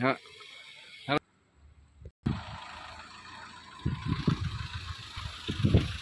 Hello.